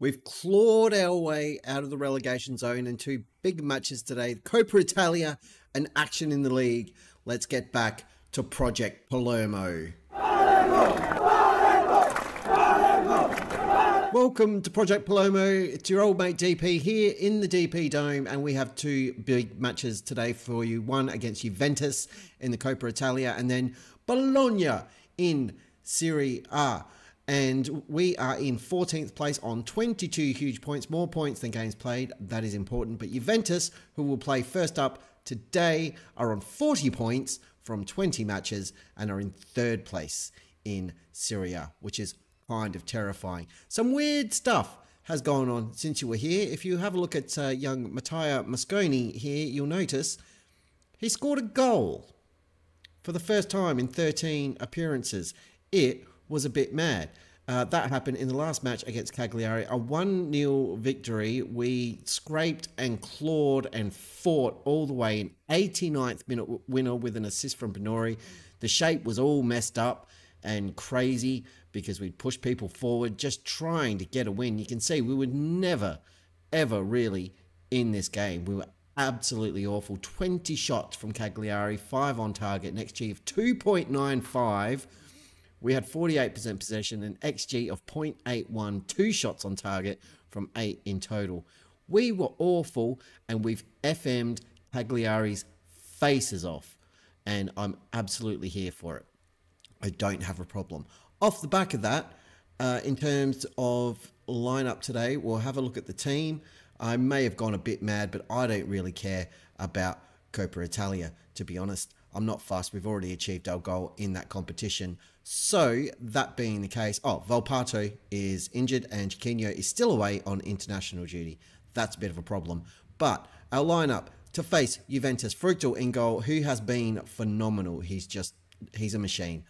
We've clawed our way out of the relegation zone in two big matches today Coppa Italia and action in the league. Let's get back to Project Palermo. Welcome to Project Palermo. It's your old mate DP here in the DP Dome, and we have two big matches today for you. One against Juventus in the Coppa Italia, and then Bologna in Serie A and we are in 14th place on 22 huge points, more points than games played. That is important. But Juventus, who will play first up today, are on 40 points from 20 matches and are in third place in Serie A, which is kind of terrifying. Some weird stuff has gone on since you were here. If you have a look at uh, young Matteo Mosconi here, you'll notice he scored a goal for the first time in 13 appearances. It was a bit mad. Uh, that happened in the last match against Cagliari. A 1 0 victory. We scraped and clawed and fought all the way in 89th minute winner with an assist from Brunori. The shape was all messed up and crazy because we'd pushed people forward just trying to get a win. You can see we were never, ever really in this game. We were absolutely awful. 20 shots from Cagliari, 5 on target, next of 2.95 we had 48% possession and XG of 0.81, two shots on target from eight in total. We were awful and we've FM'd faces off. And I'm absolutely here for it. I don't have a problem. Off the back of that, uh, in terms of lineup today, we'll have a look at the team. I may have gone a bit mad, but I don't really care about Coppa Italia, to be honest. I'm not fussed. We've already achieved our goal in that competition. So, that being the case, oh, Volpato is injured and Chiquinho is still away on international duty. That's a bit of a problem. But our lineup to face Juventus, Fructal in goal, who has been phenomenal. He's just, he's a machine.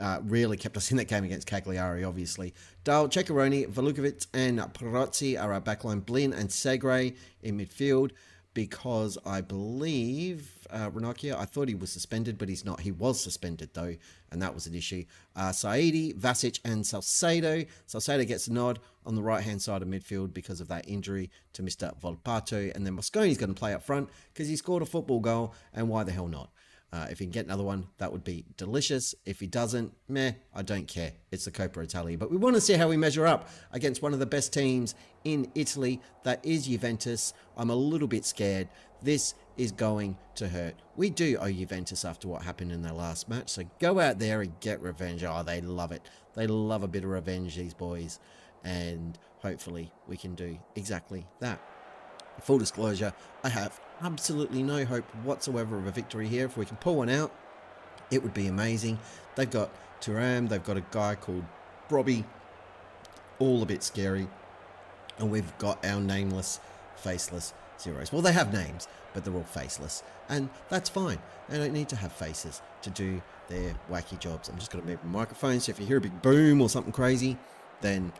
Uh, really kept us in that game against Cagliari, obviously. Dahl, Ceccaroni, Velukovic, and Perozzi are our backline. Blin and Segre in midfield because I believe uh, I thought he was suspended, but he's not. He was suspended, though, and that was an issue. Uh, Saidi, Vasic, and Salcedo. Salcedo gets a nod on the right hand side of midfield because of that injury to Mr. Volpato. And then Mosconi's going to play up front because he scored a football goal, and why the hell not? Uh, if he can get another one, that would be delicious. If he doesn't, meh, I don't care. It's the Coppa Italia. But we want to see how we measure up against one of the best teams in Italy, that is Juventus. I'm a little bit scared. This is going to hurt. We do owe Juventus after what happened in their last match, so go out there and get revenge. Oh, they love it. They love a bit of revenge, these boys. And hopefully we can do exactly that. Full disclosure, I have absolutely no hope whatsoever of a victory here. If we can pull one out, it would be amazing. They've got Thuram, they've got a guy called Rabiot, all a bit scary. And we've got our nameless, faceless zeros. Well, they have names, but they're all faceless. And that's fine. They don't need to have faces to do their wacky jobs. I'm just going to move my microphone, so if you hear a big boom or something crazy, then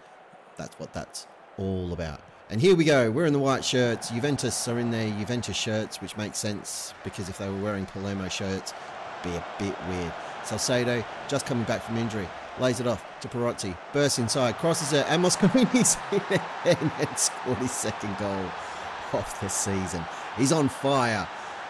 that's what that's all about. And here we go. We're in the white shirts. Juventus are in their Juventus shirts, which makes sense because if they were wearing Palermo shirts, be a bit weird. Salcedo just coming back from injury. Lays it off to Perozzi. Bursts inside, crosses it, and Mosconi's in and scored his second goal of the season. He's on fire.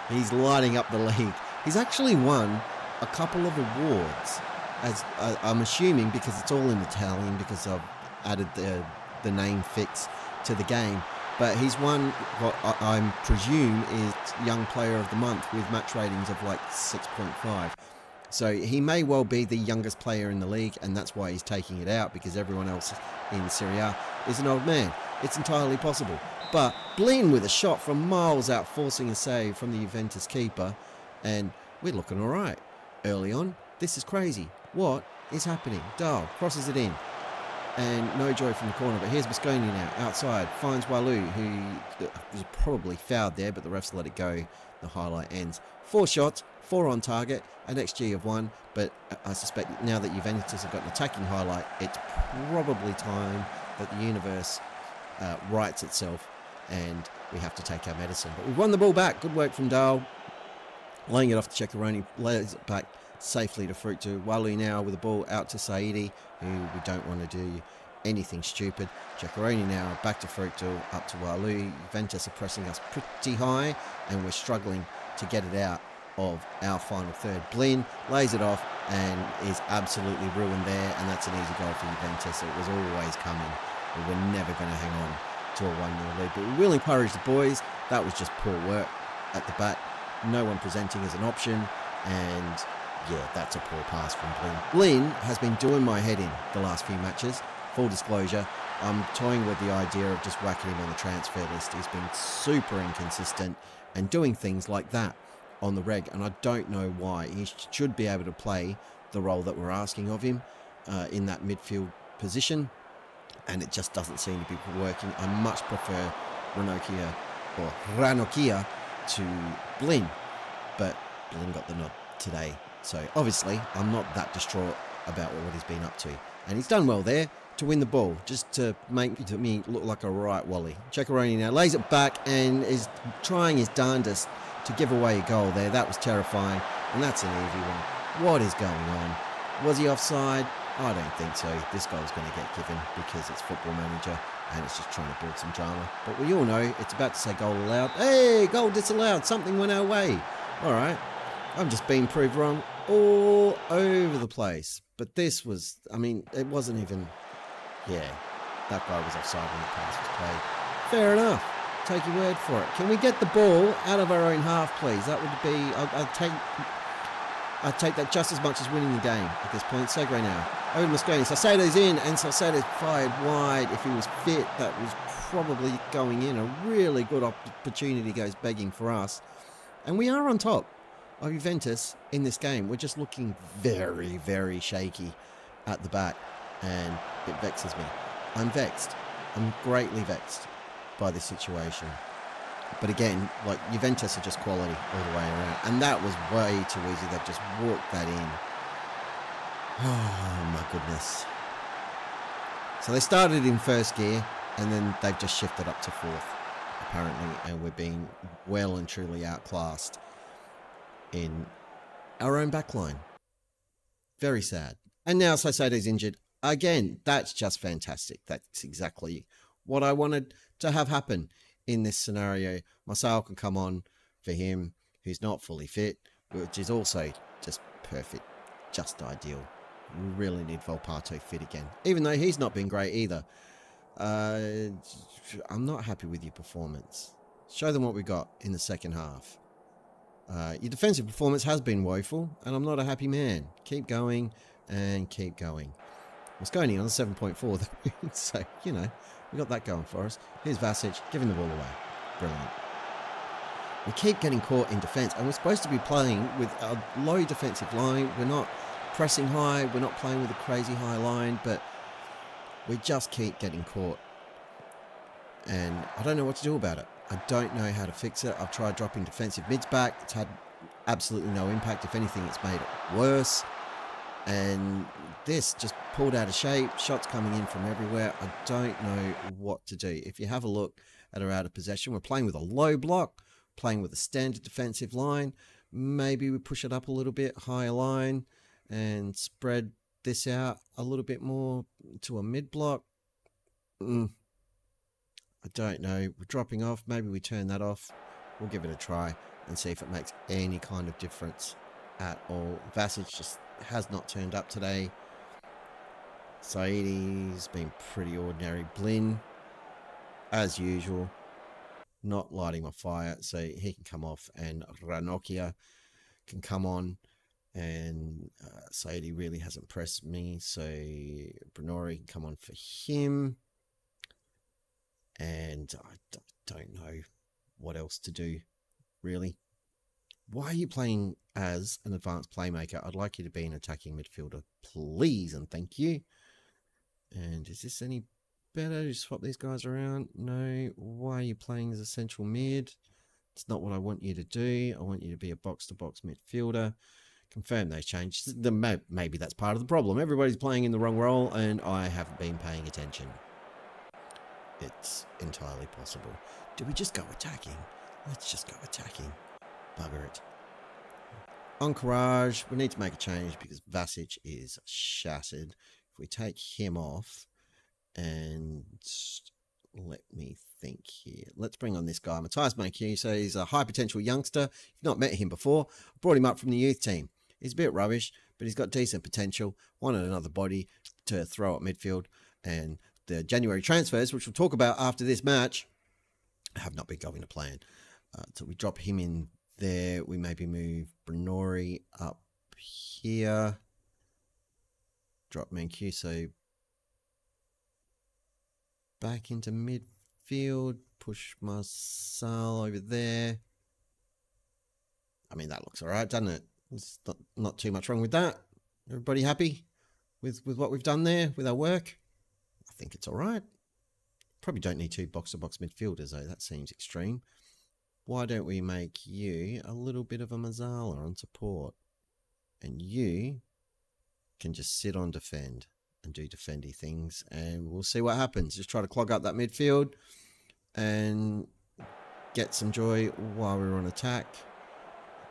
He's lighting up the league. He's actually won a couple of awards, as uh, I'm assuming because it's all in Italian because I've added the the name fix to the game. But he's won what I presume is Young Player of the Month with match ratings of like 6.5. So he may well be the youngest player in the league, and that's why he's taking it out because everyone else in Serie A is an old man. It's entirely possible. But Blin with a shot from miles out, forcing a save from the Juventus keeper, and we're looking all right. Early on, this is crazy. What is happening? Dahl crosses it in and no joy from the corner. But here's Mosconi now outside, finds Walu, who uh, was probably fouled there, but the refs let it go. The highlight ends. Four shots, four on target, an XG of one. But I suspect now that Juventus have got an attacking highlight, it's probably time that the universe uh, rights itself and we have to take our medicine. But we've won the ball back. Good work from Dahl. Laying it off to Ceccaroni, lays it back safely to Fruit to Walu now with the ball out to Saidi, who we don't want to do anything stupid. Ceccaroni now back to Fructal, up to Walu. Juventus are pressing us pretty high, and we're struggling to get it out of our final third. Blin lays it off and is absolutely ruined there, and that's an easy goal for Juventus. It was always coming. We were never going to hang on to a 1 0 lead, but we will encourage the boys. That was just poor work at the back. No one presenting as an option, and yeah, that's a poor pass from Blin. Blin has been doing my head in the last few matches. Full disclosure, I'm toying with the idea of just whacking him on the transfer list. He's been super inconsistent and doing things like that on the reg, and I don't know why. He should be able to play the role that we're asking of him uh, in that midfield position, and it just doesn't seem to be working. I much prefer Ranocchia or Ranocchia to Blin, but Blin got the nod today. So obviously, I'm not that distraught about what he's been up to, and he's done well there to win the ball, just to make me look like a right Wally. Ceccaroni now lays it back and is trying his darndest to give away a goal there. That was terrifying, and that's an easy one. What is going on? Was he offside? I don't think so. This goal's going to get given because it's football manager and it's just trying to build some drama. But we all know it's about to say goal allowed. Hey, goal disallowed. Something went our way. All right. I'm just being proved wrong all over the place. But this was, I mean, it wasn't even, yeah, that guy was offside when the pass was played. Fair enough. Take your word for it. Can we get the ball out of our own half, please? That would be, I'd take, I'd take that just as much as winning the game at this point. Segre now. Over Mosconi. Salcedo's in, and Salcedo's fired wide. If he was fit, that was probably going in. A really good opportunity goes begging for us. And we are on top of Juventus in this game. We're just looking very, very shaky at the back, and it vexes me. I'm vexed. I'm greatly vexed by this situation. But again, like Juventus are just quality all the way around. And that was way too easy. They've just walked that in. Oh my goodness. So they started in first gear and then they've just shifted up to fourth, apparently, and we're being well and truly outclassed in our own backline. Very sad. And now Salcedo's injured. Again, that's just fantastic. That's exactly what I wanted to have happen in this scenario. Marcel can come on for him, who's not fully fit, which is also just perfect, just ideal. We really need Volpato fit again, even though he's not been great either. Uh, I'm not happy with your performance. Show them what we got in the second half. Uh, your defensive performance has been woeful, and I'm not a happy man. Keep going and keep going. It's going on 7.4, so, you know, we got that going for us. Here's Vasic, giving the ball away. Brilliant. We keep getting caught in defence, and we're supposed to be playing with a low defensive line. We're not pressing high, we're not playing with a crazy high line, but we just keep getting caught. And I don't know what to do about it. I don't know how to fix it. I've tried dropping defensive mids back. It's had absolutely no impact. If anything, it's made it worse. And this just pulled out of shape. Shots coming in from everywhere. I don't know what to do. If you have a look at our out of possession, we're playing with a low block, playing with a standard defensive line. Maybe we push it up a little bit, higher line, and spread this out a little bit more to a mid block. Mm. I don't know. We're dropping off. Maybe we turn that off. We'll give it a try and see if it makes any kind of difference at all. Vasic just has not turned up today. Has been pretty ordinary. Blin, as usual, not lighting my fire, so he can come off, and Ranocchia can come on. And uh, Saidi really hasn't pressed me, so Brunori can come on for him. And I don't know what else to do, really. Why are you playing as an advanced playmaker? I'd like you to be an attacking midfielder, please, and thank you. And is this any better? You swap these guys around? No. Why are you playing as a central mid? It's not what I want you to do. I want you to be a box-to-box -box midfielder. Confirm those changes. Maybe that's part of the problem. Everybody's playing in the wrong role, and I haven't been paying attention. It's entirely possible. Do we just go attacking? Let's just go attacking. Bugger it. Encourage. We need to make a change because Vasic is shattered. We take him off And let me think here. Let's bring on this guy, Matthias Mancuso. He's a high potential youngster. You've not met him before. Brought him up from the youth team. He's a bit rubbish, but he's got decent potential. Wanted another body to throw at midfield. And the January transfers, which we'll talk about after this match, have not been going to plan. Uh, so we drop him in there. We maybe move Brunori up here. Drop Mancuso back into midfield. Push Marcel over there. I mean, that looks all right, doesn't it? There's not, not too much wrong with that. Everybody happy with, with what we've done there with our work? I think it's all right. Probably don't need two box-to-box midfielders, though. That seems extreme. Why don't we make you a little bit of a Mezzala on support? And you can just sit on defend and do defendy things, and we'll see what happens. Just try to clog up that midfield and get some joy while we're on attack.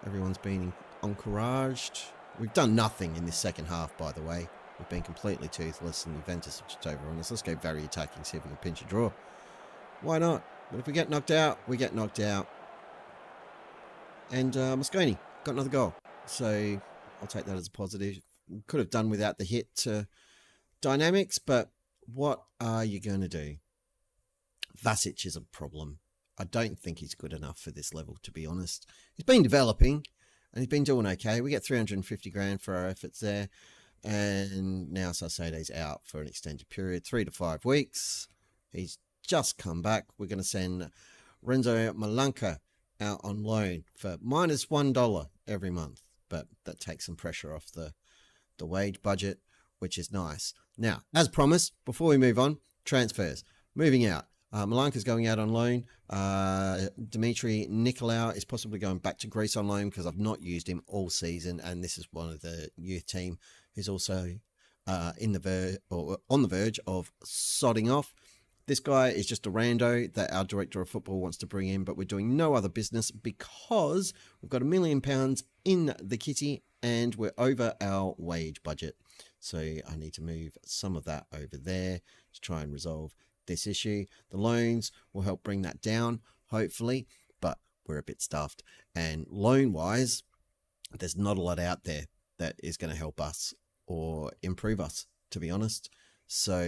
Everyone's been encouraged. We've done nothing in this second half, by the way. We've been completely toothless, and Juventus have just overrun us. Let's go very attacking, see if we can pinch a draw. Why not? But if we get knocked out, we get knocked out. And uh, Mosconi got another goal. So I'll take that as a positive. Could have done without the hit to dynamics, but what are you going to do? Vasic is a problem. I don't think he's good enough for this level, to be honest. He's been developing and he's been doing okay. We get 350 grand for our efforts there. And now Salcedo's out for an extended period, three to five weeks. He's just come back. We're going to send Renzo Malanka out on loan for minus one dollar every month, but that takes some pressure off the the wage budget, which is nice. Now, as promised, before we move on, transfers. Moving out. Uh, Malanka's going out on loan. Uh, Dimitri Nikolaou is possibly going back to Greece on loan because I've not used him all season, and this is one of the youth team who's also uh, in the ver- or on the verge of sodding off. This guy is just a rando that our director of football wants to bring in, but we're doing no other business because we've got a million pounds in the kitty and we're over our wage budget. So I need to move some of that over there to try and resolve this issue. The loans will help bring that down, hopefully, but we're a bit stuffed. And loan wise, there's not a lot out there that is going to help us or improve us, to be honest. So,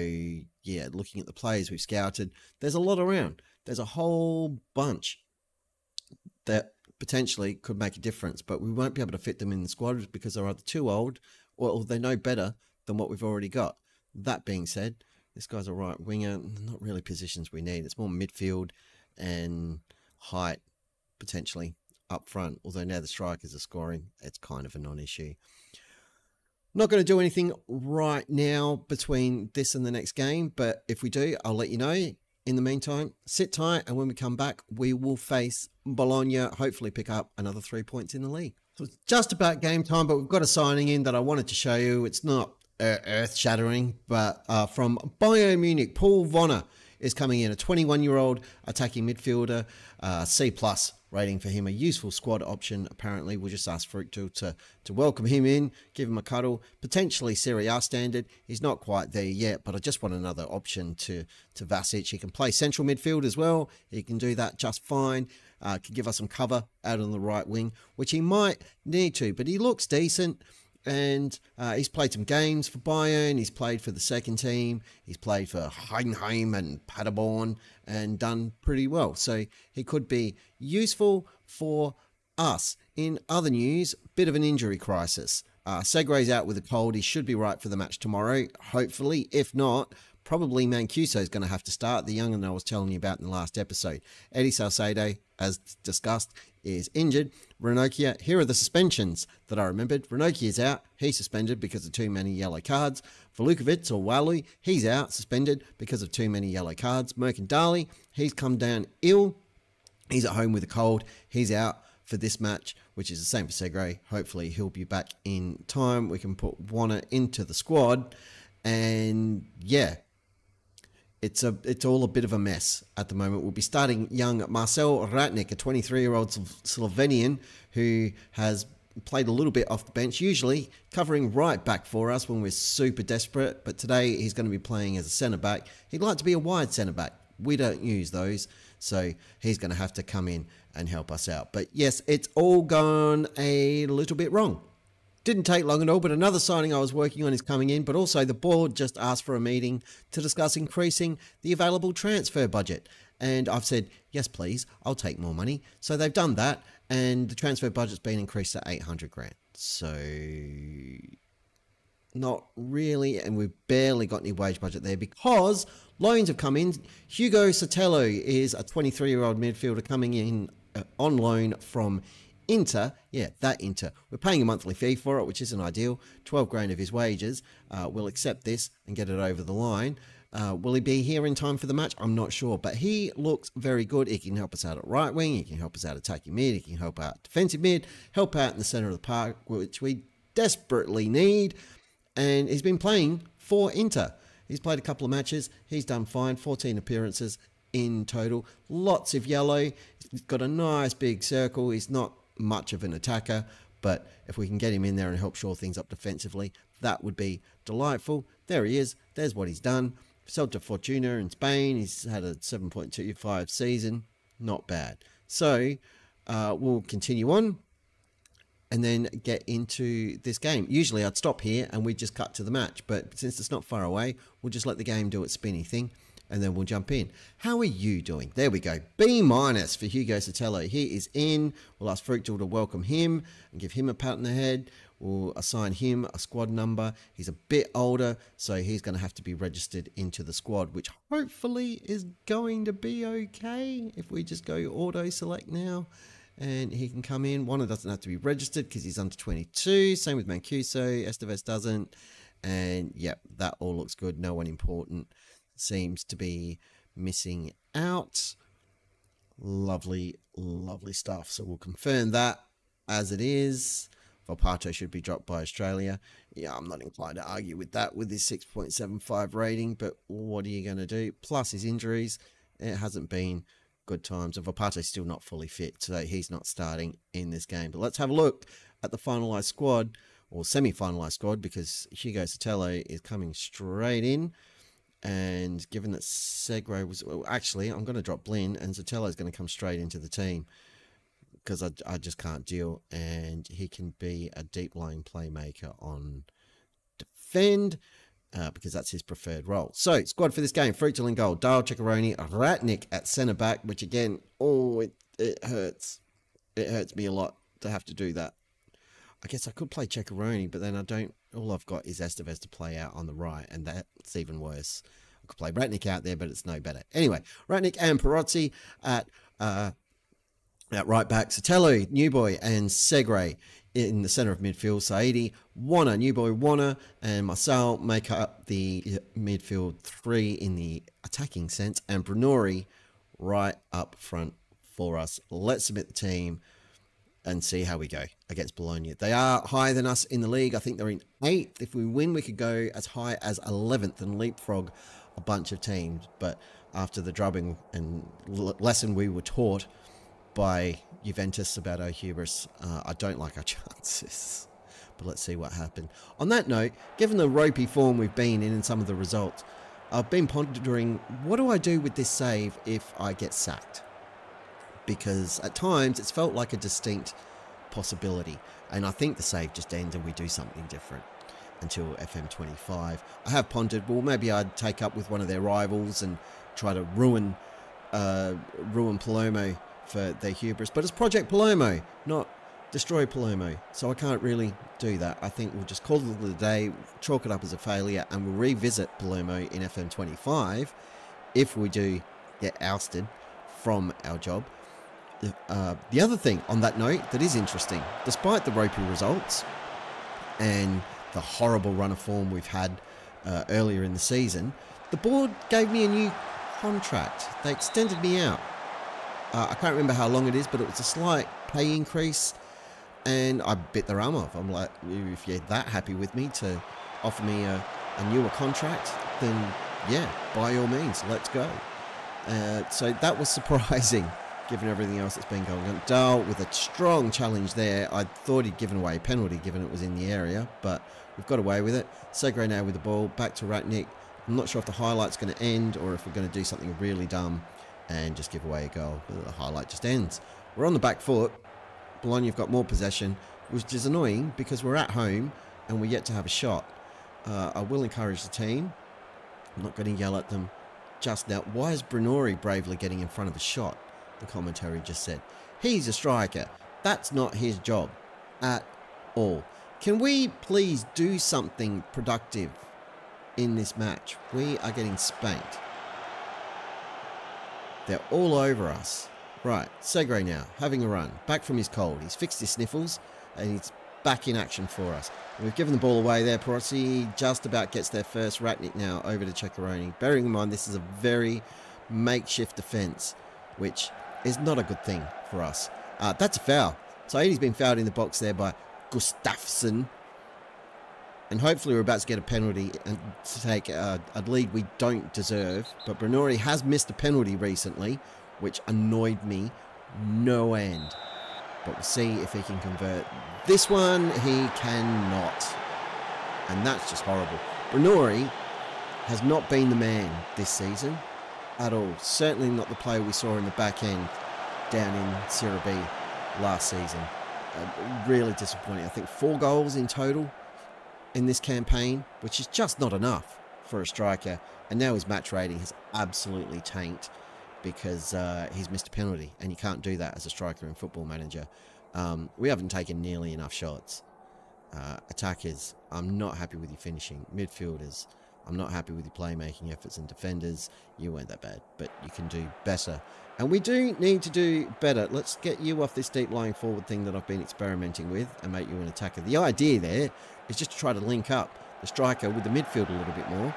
yeah, looking at the players we've scouted, there's a lot around. There's a whole bunch that potentially could make a difference, but we won't be able to fit them in the squad because they're either too old or they know better than what we've already got. That being said, this guy's a right winger, not really positions we need. It's more midfield and height potentially up front. Although now the strikers are scoring, it's kind of a non issue. Not going to do anything right now between this and the next game, but if we do, I'll let you know. In the meantime, sit tight, and when we come back, we will face Bologna, hopefully pick up another three points in the league. So it's just about game time, but we've got a signing in that I wanted to show you. It's not uh, earth shattering, but uh, from Bayern Munich, Paul Wanner is coming in, a 21 year old attacking midfielder, uh, C plus rating for him, a useful squad option. Apparently, we'll just ask Fructal to to welcome him in, give him a cuddle, potentially Serie A standard. He's not quite there yet, but I just want another option to to Vasic. He can play central midfield as well. He can do that just fine. Uh, can give us some cover out on the right wing, which he might need to, but he looks decent and uh, he's played some games for Bayern. He's played for the second team. He's played for Heidenheim and Paderborn and done pretty well. So he could be useful for us. In other news, bit of an injury crisis. Uh, Segre's out with a cold. He should be right for the match tomorrow, hopefully. If not, probably Mancuso is going to have to start. The young one I was telling you about in the last episode. Eddie Salcedo, as discussed, is injured. Ranocchia, here are the suspensions that I remembered. Ranocchia is out. He's suspended because of too many yellow cards. Volukovic or Walu, he's out, suspended because of too many yellow cards. Mercandali, he's come down ill. He's at home with a cold. He's out for this match, which is the same for Segre. Hopefully, he'll be back in time. We can put Warner into the squad. And yeah, it's a it's all a bit of a mess at the moment. We'll be starting young Marcel Ratnik, a 23 year old Slovenian who has played a little bit off the bench, usually covering right back for us when we're super desperate. But today he's going to be playing as a centre back. He'd like to be a wide centre back. We don't use those, so he's going to have to come in and help us out. But yes, it's all gone a little bit wrong. Didn't take long at all, but another signing I was working on is coming in. But also, the board just asked for a meeting to discuss increasing the available transfer budget. And I've said, yes, please, I'll take more money. So they've done that, and the transfer budget's been increased to 800 grand. So not really, and we've barely got any wage budget there because loans have come in. Hugo Sotelo is a 23 year old midfielder coming in uh, on loan from Inter, yeah, that Inter. We're paying a monthly fee for it, which isn't ideal. 12 grand of his wages. Uh, we'll accept this and get it over the line. Uh, will he be here in time for the match? I'm not sure, but he looks very good. He can help us out at right wing. He can help us out attacking mid. He can help out defensive mid. Help out in the centre of the park, which we desperately need. And he's been playing for Inter. He's played a couple of matches. He's done fine. 14 appearances in total. Lots of yellow. He's got a nice big circle. He's not much of an attacker, but if we can get him in there and help shore things up defensively, that would be delightful. There he is. There's what he's done. Celta Fortuna in Spain. He's had a 7.25 season. Not bad. So uh, we'll continue on and then get into this game. Usually I'd stop here and we'd just cut to the match, but since it's not far away, we'll just let the game do its spinny thing and then we'll jump in. How are you doing? There we go. B minus for Hugo Sotelo. He is in. We'll ask Fructal to welcome him and give him a pat on the head. We'll assign him a squad number. He's a bit older, so he's going to have to be registered into the squad, which hopefully is going to be okay if we just go auto select now and he can come in. One doesn't have to be registered because he's under 22. Same with Mancuso. Esteves doesn't. And yep, that all looks good. No one important seems to be missing out. Lovely, lovely stuff. So we'll confirm that as it is. Volpato should be dropped by Australia. Yeah, I'm not inclined to argue with that with his 6.75 rating, but what are you going to do? Plus his injuries, it hasn't been good times. And Volpato's still not fully fit, so he's not starting in this game. But let's have a look at the finalised squad, or semi-finalised squad, because Hugo Sotelo is coming straight in. And given that Segre was well, actually, I'm going to drop Blin, and Sotelo is going to come straight into the team because I, I just can't deal. And he can be a deep line playmaker on defend uh, because that's his preferred role. So, squad for this game Fruital in goal, Dahl Ceccaroni, Ratnik at centre back, which again, oh, it, it hurts. It hurts me a lot to have to do that. I guess I could play Ceccaroni, but then I don't. All I've got is Esteves to play out on the right, and that's even worse. I could play Ratnik out there, but it's no better. Anyway, Ratnik and Perozzi at uh, at right back. Sotelo, New Boy, and Segre in the centre of midfield. Saidi, New Boy, Warner, and Marcel make up the midfield three in the attacking sense, and Brunori right up front for us. Let's submit the team and see how we go against Bologna. They are higher than us in the league. I think they're in eighth. If we win, we could go as high as 11th and leapfrog a bunch of teams. But after the drubbing and lesson we were taught by Juventus about our hubris, uh, I don't like our chances. But let's see what happened. On that note, given the ropey form we've been in and some of the results, I've been pondering what do I do with this save if I get sacked? Because at times it's felt like a distinct possibility. And I think the save just ends and we do something different until FM25. I have pondered, well, maybe I'd take up with one of their rivals and try to ruin uh, ruin Palermo for their hubris. But it's Project Palermo, not destroy Palermo. So I can't really do that. I think we'll just call it a day, chalk it up as a failure, and we'll revisit Palermo in FM25 if we do get ousted from our job. Uh, the other thing on that note that is interesting, despite the ropey results and the horrible run of form we've had uh, earlier in the season, the board gave me a new contract. They extended me out. Uh, I can't remember how long it is, but it was a slight pay increase, and I bit their arm off. I'm like, if you're that happy with me to offer me a, a newer contract, then yeah, by all means, let's go. Uh, so that was surprising given everything else that's been going on. Dahl with a strong challenge there. I thought he'd given away a penalty given it was in the area, but we've got away with it. Segre now with the ball, back to Ratnik. I'm not sure if the highlight's going to end or if we're going to do something really dumb and just give away a goal. The highlight just ends. We're on the back foot. Bologna have got more possession, which is annoying because we're at home and we're yet to have a shot. Uh, I will encourage the team. I'm not going to yell at them just now. Why is Brunori bravely getting in front of a shot? The commentary just said. He's a striker. That's not his job at all. Can we please do something productive in this match? We are getting spanked. They're all over us. Right, Segre now, having a run. Back from his cold. He's fixed his sniffles and he's back in action for us. We've given the ball away there. Perozzi just about gets their first. Ratnik now over to Ceccaroni. Bearing in mind this is a very makeshift defence, which is not a good thing for us. Uh, that's a foul. Saidi's been fouled in the box there by Gustafsson. And hopefully we're about to get a penalty and to take a, a lead we don't deserve. But Brunori has missed a penalty recently, which annoyed me no end. But we'll see if he can convert. This one, he cannot. And that's just horrible. Brunori has not been the man this season at all. Certainly not the player we saw in the back end down in Serie B last season. Uh, really disappointing. I think four goals in total in this campaign, which is just not enough for a striker. And now his match rating has absolutely tanked because uh, he's missed a penalty, and you can't do that as a striker in Football Manager. Um, we haven't taken nearly enough shots. Uh, attackers, I'm not happy with your finishing. Midfielders, I'm not happy with your playmaking efforts and defenders. You weren't that bad, but you can do better. And we do need to do better. Let's get you off this deep lying forward thing that I've been experimenting with and make you an attacker. The idea there is just to try to link up the striker with the midfield a little bit more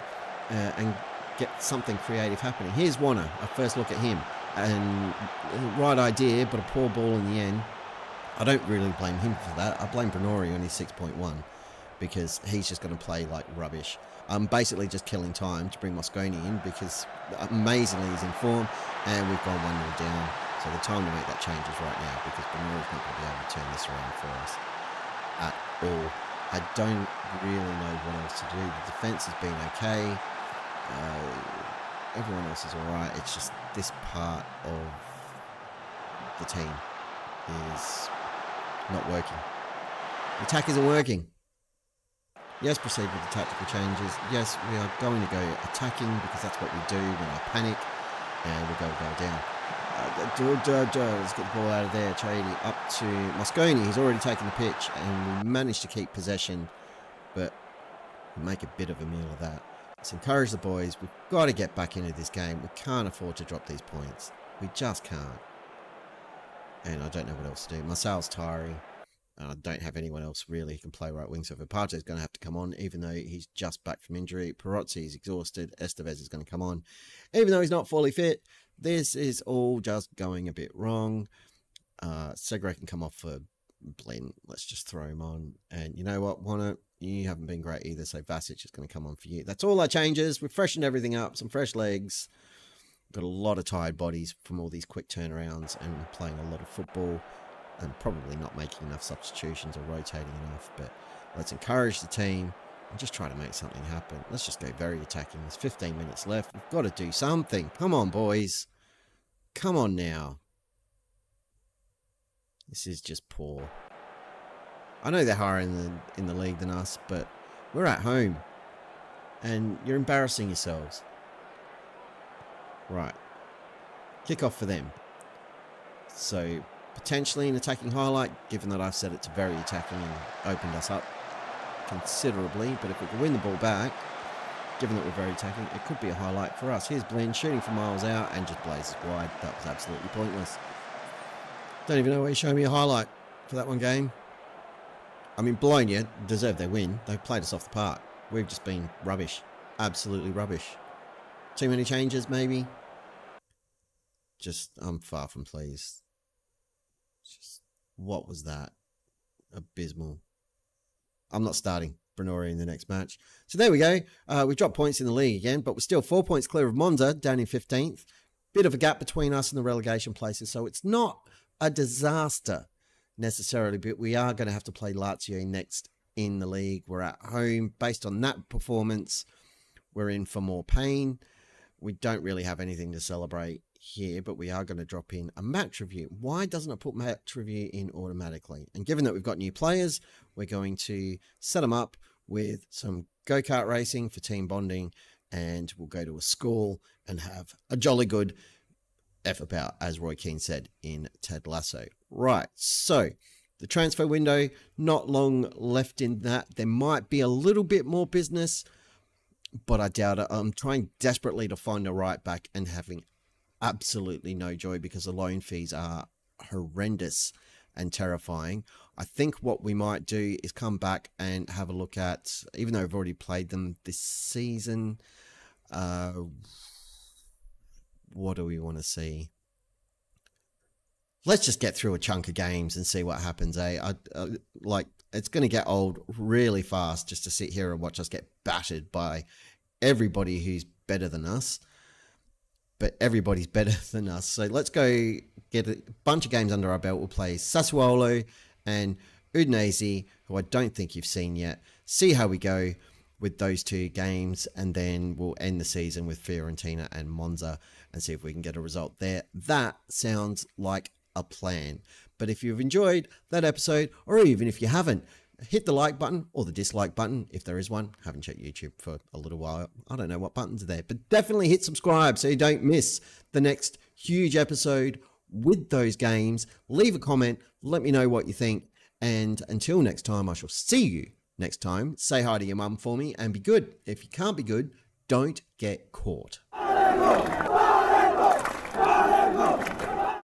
uh, and get something creative happening. Here's Warner, a first look at him. And right idea, but a poor ball in the end. I don't really blame him for that. I blame Brunori on his 6.1 because he's just going to play like rubbish. I'm basically just killing time to bring Mosconi in because amazingly he's in form and we've gone 1 0 down. So the time to make that change is right now because Brunori's not going to be able to turn this around for us at all. I don't really know what else to do. The defence has been okay. Uh, everyone else is alright. It's just this part of the team is not working. The attack isn't working. Yes, proceed with the tactical changes. Yes, we are going to go attacking because that's what we do when I panic. And we'll go, go down. Uh, let's get the ball out of there. Chady up to Mosconi. He's already taken the pitch and we managed to keep possession. But make a bit of a meal of that. Let's encourage the boys. We've got to get back into this game. We can't afford to drop these points. We just can't. And I don't know what else to do. Marcel's tiring. I don't have anyone else really who can play right wing. So Volpato is going to have to come on, even though he's just back from injury. Perozzi is exhausted. Esteves is going to come on, even though he's not fully fit. This is all just going a bit wrong. Uh, Segre can come off for Blin. Let's just throw him on. And you know what, Warner? You haven't been great either, so Vasic is going to come on for you. That's all our changes. We've freshened everything up. Some fresh legs. Got a lot of tired bodies from all these quick turnarounds and playing a lot of football and probably not making enough substitutions or rotating enough. But let's encourage the team and just try to make something happen. Let's just go very attacking. There's 15 minutes left. We've got to do something. Come on, boys. Come on now. This is just poor. I know they're higher in the in the league than us, but we're at home. And you're embarrassing yourselves. Right. Kick off for them. So potentially an attacking highlight, given that I've said it's very attacking and opened us up considerably. But if we can win the ball back, given that we're very attacking, it could be a highlight for us. Here's Blin shooting for miles out and just blazes wide. That was absolutely pointless. Don't even know why you showing me a highlight for that one game. I mean, Bologna deserved their win. They played us off the park. We've just been rubbish. Absolutely rubbish. Too many changes, maybe? Just, I'm far from pleased. Just, what was that? Abysmal. I'm not starting Brunori in the next match. So there we go. Uh, we've dropped points in the league again, but we're still four points clear of Monza, down in 15th. bit of a gap between us and the relegation places, so it's not a disaster necessarily, but we are going to have to play Lazio next in the league. We're at home. Based on that performance, we're in for more pain. We don't really have anything to celebrate here, but we are going to drop in a match review. Why doesn't it put match review in automatically? And given that we've got new players, we're going to set them up with some go kart racing for team bonding, and we'll go to a school and have a jolly good F about, as Roy Kent said in Ted Lasso. Right, so the transfer window, not long left in that. There might be a little bit more business, but I doubt it. I'm trying desperately to find a right back and having absolutely no joy because the loan fees are horrendous and terrifying. I think what we might do is come back and have a look at, even though I've already played them this season, uh, what do we want to see? Let's just get through a chunk of games and see what happens. Eh? I, uh, like it's going to get old really fast just to sit here and watch us get battered by everybody who's better than us. But everybody's better than us. So let's go get a bunch of games under our belt. We'll play Sassuolo and Udinese, who I don't think you've seen yet. See how we go with those two games, and then we'll end the season with Fiorentina and Monza and see if we can get a result there. That sounds like a plan. But if you've enjoyed that episode, or even if you haven't, hit the like button or the dislike button if there is one. Haven't checked YouTube for a little while. I don't know what buttons are there, but definitely hit subscribe so you don't miss the next huge episode with those games. Leave a comment, let me know what you think. And until next time, I shall see you next time. Say hi to your mum for me and be good. If you can't be good, don't get caught.